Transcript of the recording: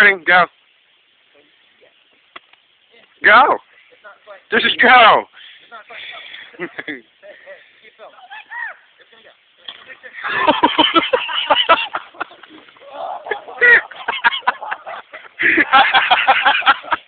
recording. Go. Go. This is go. Ha ha ha ha!